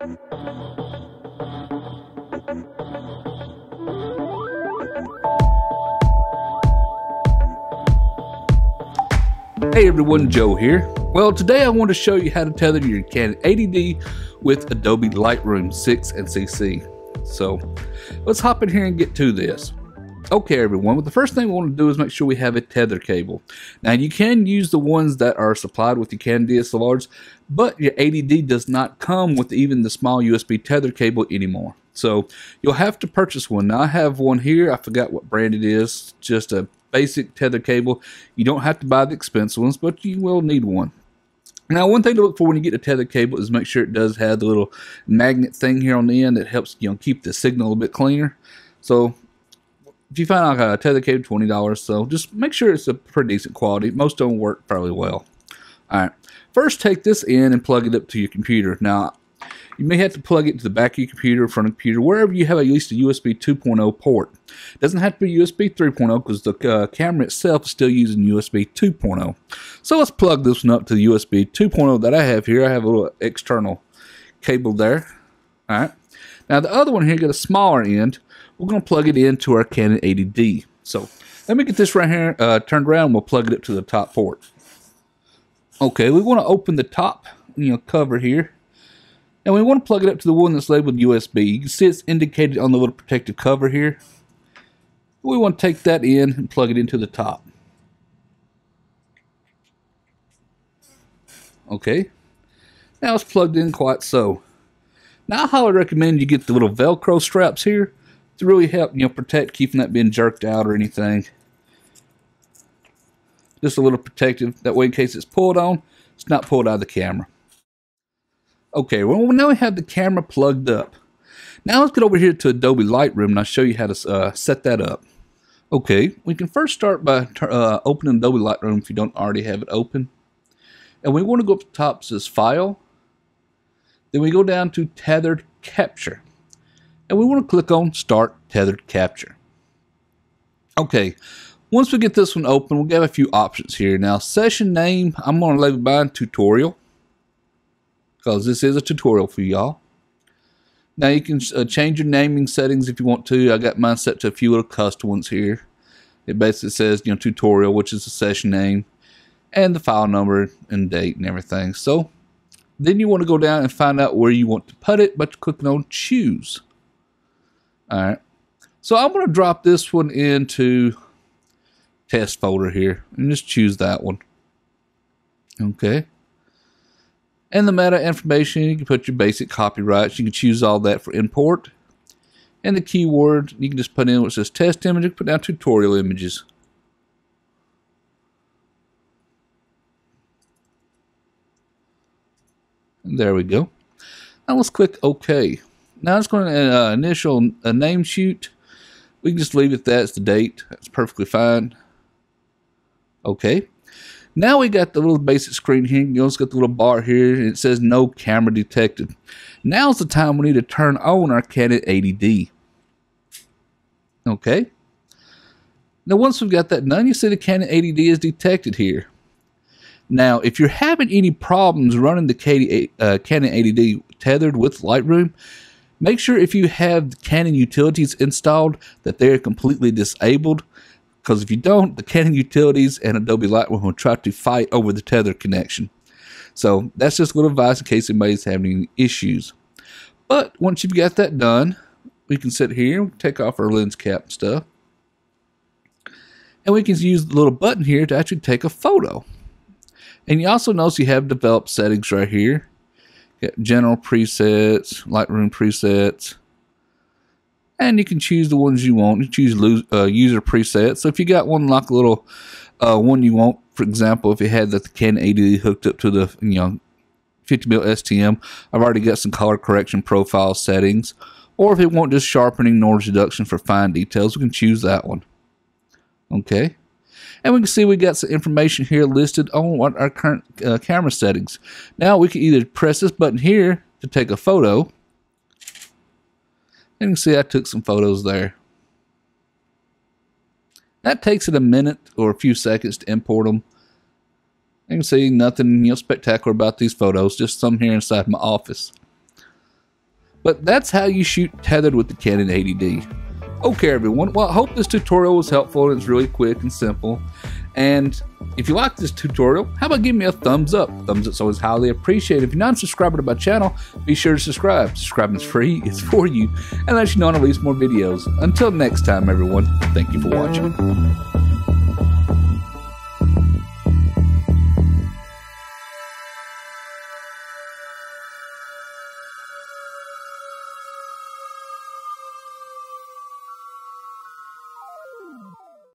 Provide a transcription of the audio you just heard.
Hey everyone, Joe here. Well, today I want to show you how to tether your Canon 80D with Adobe Lightroom 6 and CC. So, let's hop in here and get to this. Okay everyone, well, the first thing we want to do is make sure we have a tether cable. Now you can use the ones that are supplied with your Canon DSLRs, but your 80D does not come with even the small USB tether cable anymore. So you'll have to purchase one. Now I have one here, I forgot what brand it is, just a basic tether cable. You don't have to buy the expensive ones, but you will need one. Now, one thing to look for when you get a tether cable is make sure it does have the little magnet thing here on the end that helps you know keep the signal a bit cleaner. So, if you find like a tether cable, twenty dollars. So just make sure it's a pretty decent quality. Most don't work fairly well. All right, first take this in and plug it up to your computer. Now, you may have to plug it to the back of your computer, front of computer, wherever you have at least a USB 2.0 port. It doesn't have to be USB 3.0 because the uh, camera itself is still using USB 2.0. So let's plug this one up to the USB 2.0 that I have here. I have a little external cable there. All right. Now the other one here got a smaller end. We're going to plug it into our Canon 80D. So let me get this right here uh, turned around. We'll plug it up to the top port. Okay, we want to open the top you know cover here and we want to plug it up to the one that's labeled USB. You can see it's indicated on the little protective cover here. We want to take that in and plug it into the top. Okay. Now it's plugged in quite so. Now I highly recommend you get the little Velcro straps here to really help you know protect keeping that being jerked out or anything. Just a little protective, that way in case it's pulled on, it's not pulled out of the camera. Okay, well now we have the camera plugged up. Now let's get over here to Adobe Lightroom and I'll show you how to uh, set that up. Okay, we can first start by uh, opening Adobe Lightroom if you don't already have it open. And we want to go up to the top, says File. Then we go down to Tethered Capture. And we want to click on Start Tethered Capture. Okay, once we get this one open, we'll get a few options here. Now, session name, I'm going to leave it by tutorial because this is a tutorial for y'all. Now you can uh, change your naming settings if you want to. I got mine set to a few little custom ones here. It basically says, you know, tutorial, which is the session name, and the file number and date and everything. So then you want to go down and find out where you want to put it, but clicking on choose. All right. So I'm going to drop this one into test folder here and just choose that one. Okay. And the meta information, you can put your basic copyrights. You can choose all that for import. And the keyword, you can just put in what says test image, you can put down tutorial images. And there we go. Now let's click OK. Now it's going to uh, initial a name shoot. We can just leave it that. It's the date. That's perfectly fine. Okay. Now we got the little basic screen here. You also got the little bar here. And it says no camera detected. Now's the time we need to turn on our Canon 80D. Okay. Now once we've got that done, you see the Canon 80D is detected here. Now, if you're having any problems running the uh, Canon 80D tethered with Lightroom, make sure if you have Canon utilities installed that they're completely disabled because if you don't, the Canon utilities and Adobe Lightroom will try to fight over the tether connection. So that's just a little advice in case anybody's having any issues. But once you've got that done, we can sit here, take off our lens cap and stuff. And we can use the little button here to actually take a photo. And you also notice you have developed settings right here. Got general presets, Lightroom presets, and you can choose the ones you want. You choose uh, user presets. So if you got one like a little uh, one you want, for example, if you had the Canon 80 hooked up to the you know 50 mil STM, I've already got some color correction profile settings. Or if you want just sharpening noise reduction for fine details, we can choose that one. Okay. And we can see we got some information here listed on what our current uh, camera settings. Now we can either press this button here to take a photo, And you can see I took some photos there. That takes it a minute or a few seconds to import them. You can see nothing you know, spectacular about these photos, just some here inside my office. But that's how you shoot tethered with the Canon 80D. Okay, everyone. Well, I hope this tutorial was helpful and it's really quick and simple. And if you like this tutorial, how about giving me a thumbs up? Thumbs up's always highly appreciated. If you're not a subscriber to my channel, be sure to subscribe. Subscribing is free, it's for you, and lets you know when I release more videos. Until next time, everyone, thank you for watching.